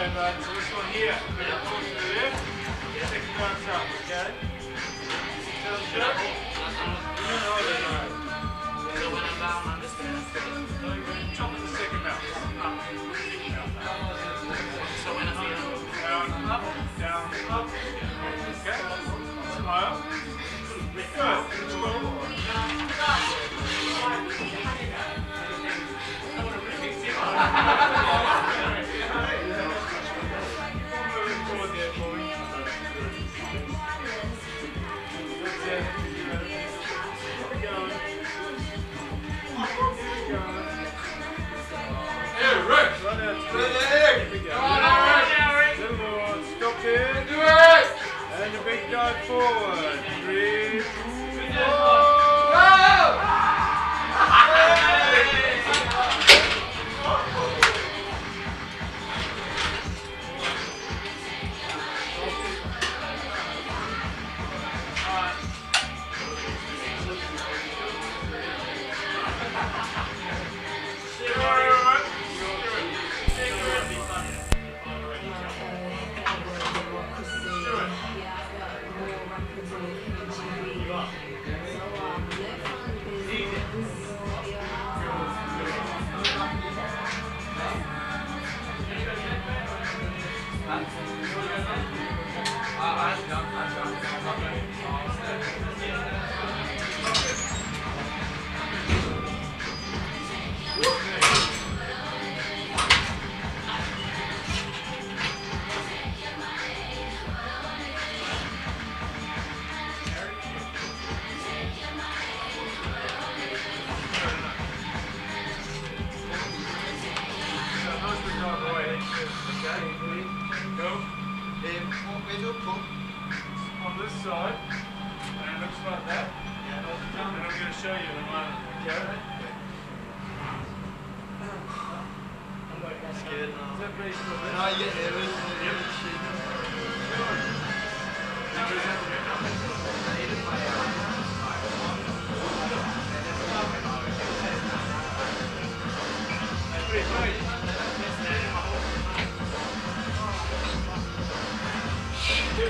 Okay, bud. Uh, so this one here, we're going to pull to the six mounts up, okay? Sounds good? To the second mount. Up. Down. Up, down, up. Okay? Smile. Good. And dive forward. Go. On this side, and it looks like that. And I'm going to show you in a moment. Okay? Is that pretty cool? Pretty tight. 예.